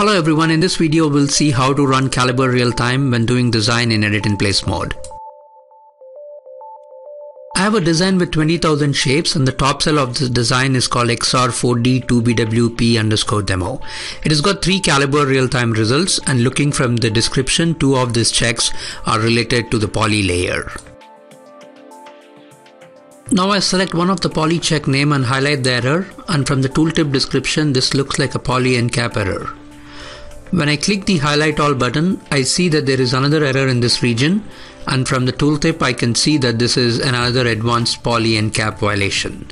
Hello everyone, in this video we'll see how to run Calibre RealTime when doing design in edit in place mode. I have a design with 20,000 shapes and the top cell of this design is called XR4D2BWP underscore demo. It has got three Calibre RealTime results and looking from the description, two of these checks are related to the poly layer. Now I select one of the poly check name and highlight the error and from the tooltip description this looks like a poly end cap error. When I click the highlight all button I see that there is another error in this region and from the tooltip I can see that this is another advanced poly and encap violation.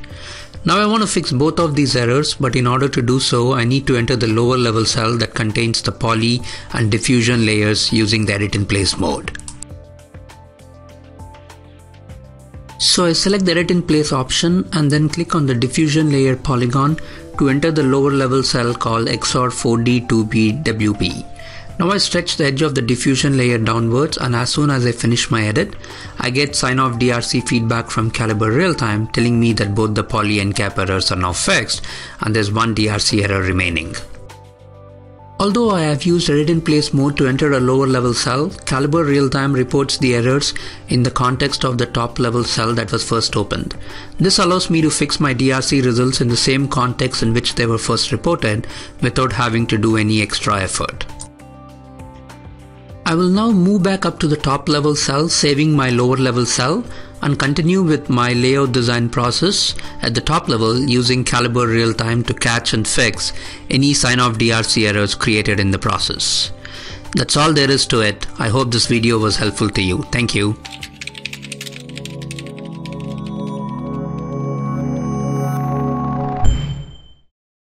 Now I want to fix both of these errors but in order to do so I need to enter the lower level cell that contains the poly and diffusion layers using the edit in place mode. So I select the edit in place option and then click on the diffusion layer polygon to enter the lower level cell called XR4D2BWP. Now I stretch the edge of the diffusion layer downwards and as soon as I finish my edit, I get sign off DRC feedback from Calibre RealTime telling me that both the poly end cap errors are now fixed and there's one DRC error remaining. Although I have used edit in place mode to enter a lower level cell, Calibre RealTime reports the errors in the context of the top level cell that was first opened. This allows me to fix my DRC results in the same context in which they were first reported without having to do any extra effort. I will now move back up to the top level cell saving my lower level cell and continue with my layout design process at the top level using Calibre RealTime to catch and fix any sign of DRC errors created in the process. That's all there is to it. I hope this video was helpful to you. Thank you.